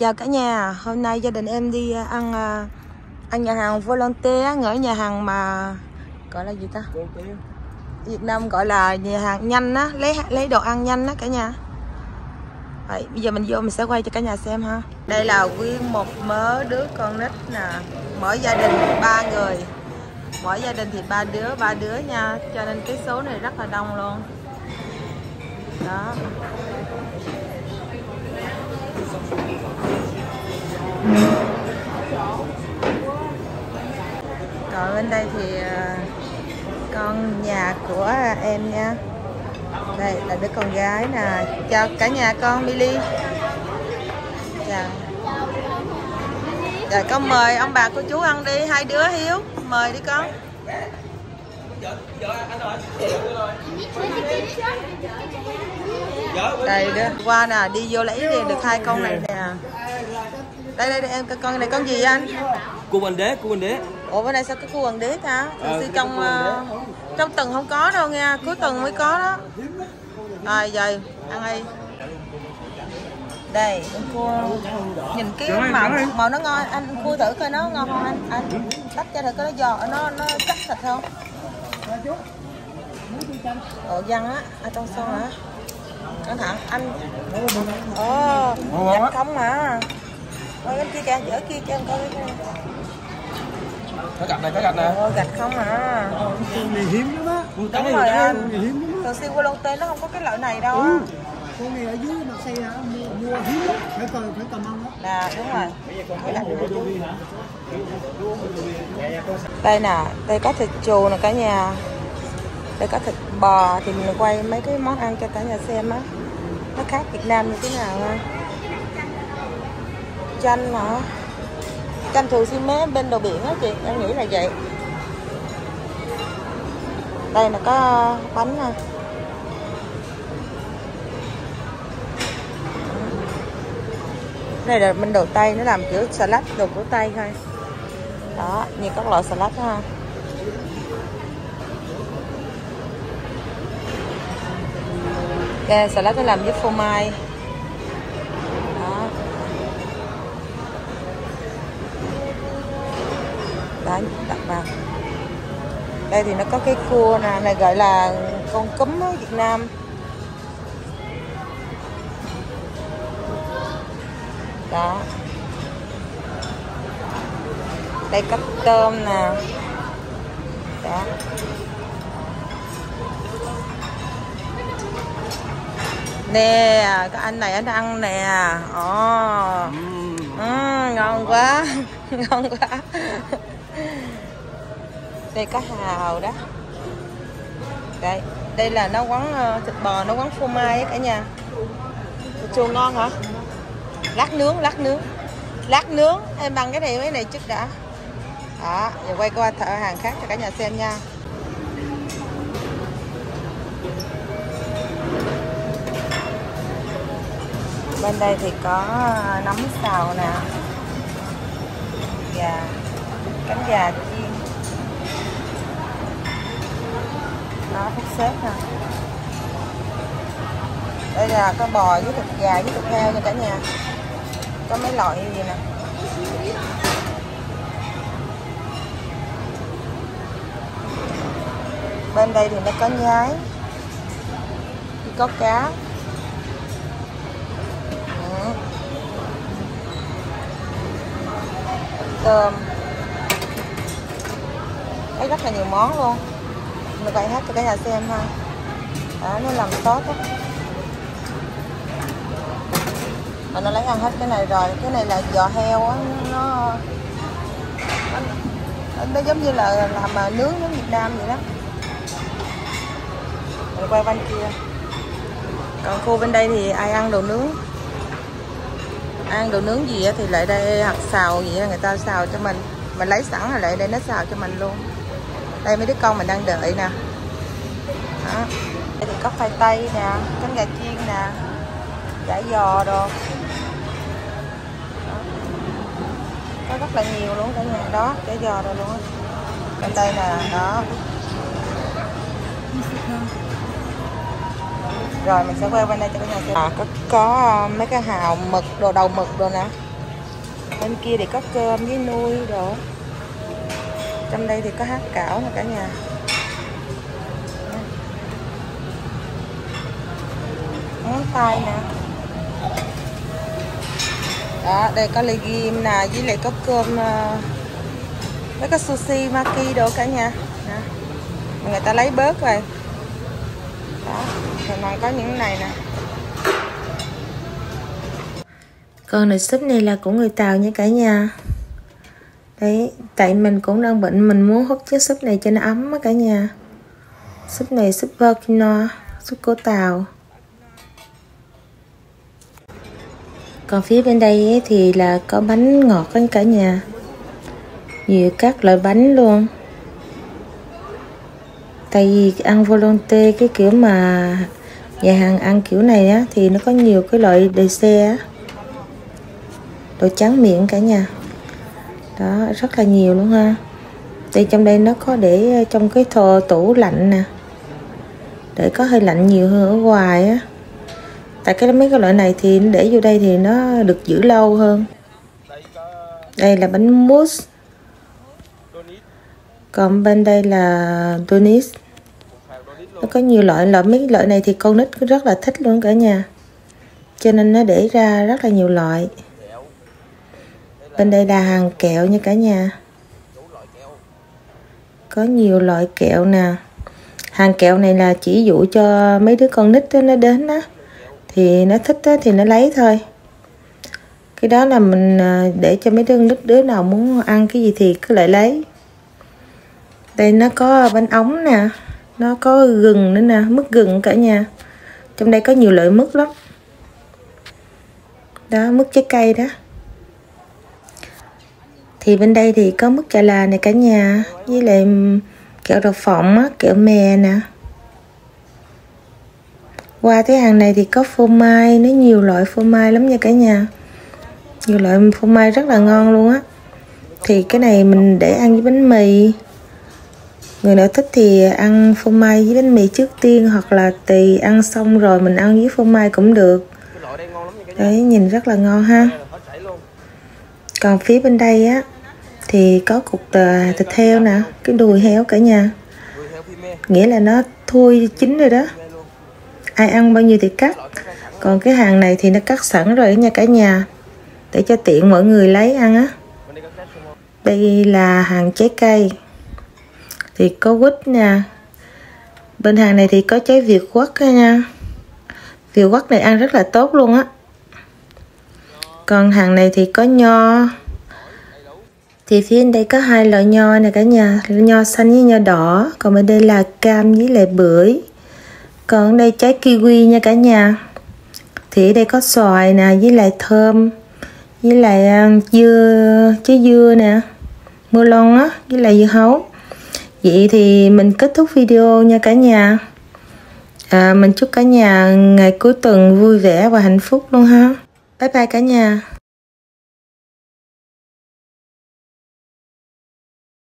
Chào cả nhà, hôm nay gia đình em đi à, ăn à, ăn nhà hàng Volonté ở nhà hàng mà gọi là gì ta? Việt Nam gọi là nhà hàng nhanh á, lấy lấy đồ ăn nhanh á cả nhà. Vậy, bây giờ mình vô mình sẽ quay cho cả nhà xem ha. Đây là nguyên một mớ đứa con nít nè, mỗi gia đình ba người, mỗi gia đình thì ba đứa ba đứa nha, cho nên cái số này rất là đông luôn. Đó còn bên đây thì ờ, con nhà của em nha. Đây, là đứa con gái nè. Chào cả nhà con Billy chào. Rồi, con mời ông bà cô chú ăn đi. Hai đứa hiếu, mời đi con đây đứa qua nè đi vô lấy đi được hai con này nè. Đây đây, đây em con này con gì anh? Cua hoàng đế, cua hoàng đế. ủa bữa nay sao có cua hoàng đế ta? Ờ, xưa trong ờ, trong tuần không có đâu nha cuối tuần mới có đó. Rồi giờ ăn đi. Đây con cua. Nhìn cái màu màu nó ngon anh cua thử coi nó ngon không anh? Anh tách cho thử coi nó giòn nó nó chắc thịt không? Ồ văn á ở trong son hả anh hả anh ồ chắc không mà Ôi bên kia kìa, dở kia cho em coi cái Cá gạch này, cá gạch nè. Ôi gạch không à. Con này hiếm lắm á. Đúng Cái rồi này anh. này Thường xuyên qua tê nó không có cái loại này đâu. Ừ. con này ở dưới mặt xe hả? Mua, mua hiếm lắm. Phải cần phải cầm ăn á. Nè đúng rồi. Đây nè, đây có thịt chù nè cả nhà đây có thịt bò thì mình quay mấy cái món ăn cho cả nhà xem á. Nó khác Việt Nam như thế nào ha Chanh hả? Chanh thường xuyên mé bên đồ biển á chị, em nghĩ là vậy. Đây là có bánh nè. Đây là bên đồ Tây nó làm kiểu salad đồ của Tây thôi. Đó như các loại salad ha. Đây là salad nó làm với phô mai. Đó. Đó, đặt vào. Đây thì nó có cái cua nè, này gọi là con cúm ở Việt Nam. Đó. Đây có tôm nè. Đó. Nè cái anh này anh ăn nè. Ồ. Ừ, ngon quá. Ngon quá. Đây có hào đó. Đây đây là nấu quán ờ, thịt bò nấu quán phô mai cả nhà. Chua ngon hả? Lát nướng lát nướng. Lát nướng. Em bằng cái này mấy này trước đã. Đó giờ quay qua thợ hàng khác cho cả nhà xem nha bên đây thì có ờ, nấm xào nè. Gà, cánh gà chiên. Đó phút xếp nè. Đây là có bò với thịt gà với thịt heo nha cả nhà. Có mấy loại như vậy nè. Bên đây thì nó có nhái, có cá Ừ cơm. Thấy rất là nhiều món luôn. Mình quay hết cho cả nhà xem ha đó nó làm sốt á. Mà nó lấy ăn hết cái này rồi. Cái này là giò heo á. Nó nó, nó giống như là làm à, nướng giống Việt Nam vậy đó. Mình quay bên kia. Còn khu bên đây thì ai ăn đồ nướng? Ăn đồ nướng gì á thì lại đây hoặc xào gì á, người ta xào cho mình. Mình lấy sẵn là lại đây nó xào cho mình luôn. Đây mấy đứa con mình đang đợi nè. Đó. Đây thì có khoai tây nè cánh gà chiên nè chả giò đồ. Có rất là nhiều luôn, cả nhà. Đó chả giò rồi luôn. Bên đây nè, đó rồi mình sẽ quay bên đây cho cả nhà xem à, có có ờ, mấy cái hào mực đồ đầu mực đồ nè. Bên kia thì có cơm với nuôi đồ. Trong đây thì có hát cảo nè cả nhà. Ngón tay nè. Đó đây có ly ghim nè với lại có cơm ờ, mấy với có sushi maki đồ cả nhà. Nè người ta lấy bớt rồi. Đó rồi còn có những này nè. Con nồi súp này là của người Tàu nha cả nhà. Đấy, tại mình cũng đang bệnh Mình muốn hút chiếc súp này cho nó ấm á cả nhà. Súp này súp volcano Súp của Tàu. Còn phía bên đây thì là có bánh ngọt anh cả nhà. Nhiều các loại bánh luôn. Tại vì ăn volonté cái kiểu mà nhà hàng ăn kiểu này á, thì nó có nhiều cái loại đề xe á. Đồ trắng miệng cả nhà. Đó, rất là nhiều luôn ha. Đây trong đây nó có để ờ, trong cái thờ tủ lạnh nè. Để có hơi lạnh nhiều hơn ở ngoài á. Tại cái mấy cái loại này thì để vô đây thì nó được giữ lâu hơn. Đây là bánh mousse. Còn bên đây là donis nó có nhiều loại loại mấy loại này thì con nít rất là thích luôn cả nhà. Cho nên nó để ra rất là nhiều loại. Bên đây là hàng kẹo nha cả nhà. Có nhiều loại kẹo nè. Hàng kẹo này là chỉ dụ cho mấy đứa con nít đó, nó đến á thì nó thích đó, thì nó lấy thôi. Cái đó là mình à, để cho mấy đứa nít đứa nào muốn ăn cái gì thì cứ lại lấy. Đây nó có bánh ống nè nó có gừng nữa nè, mứt gừng cả nhà. Trong đây có nhiều loại mứt lắm. Đó, mứt trái cây đó. Thì bên đây thì có mứt chà là này cả nhà, với lại kẹo đậu phộng á, kẹo mè nè. Qua cái hàng này thì có phô mai, nó nhiều loại phô mai lắm nha cả nhà. Nhiều loại phô mai rất là ngon luôn á. Thì cái này mình để ăn với bánh mì người nào thích thì ăn phô mai với bánh mì trước tiên, hoặc là tùy ăn xong rồi mình ăn với phô mai cũng được. Đấy, nhìn rất là ngon ha. Còn phía bên đây á, thì có cục à, thịt heo nè, cái đùi heo cả nhà. Nghĩa là nó thui chín rồi đó. Ai ăn bao nhiêu thì cắt. Còn cái hàng này thì nó cắt sẵn rồi nha cả nhà. Để cho tiện mọi người lấy ăn á. Đây là hàng trái cây thì có quýt nè bên hàng này thì có trái việt quất nha. Việt quất này ăn rất là tốt luôn á. Còn hàng này thì có nho. Thì phía đây có hai loại nho nè cả nhà. Nho xanh với nho đỏ. Còn bên đây là cam với lại bưởi. Còn đây trái kiwi nha cả nhà. Thì ở đây có xoài nè, với lại thơm. Với lại à, dưa, trái dưa nè. Mưa lon á, với lại dưa hấu vậy thì mình kết thúc video nha cả nhà. À, mình chúc cả nhà ngày cuối tuần vui vẻ và hạnh phúc luôn ha. Bye bye cả nhà.